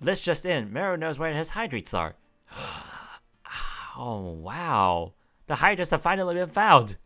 This just in. Mero knows where his hydrates are. oh, wow. The hydrates have finally been found.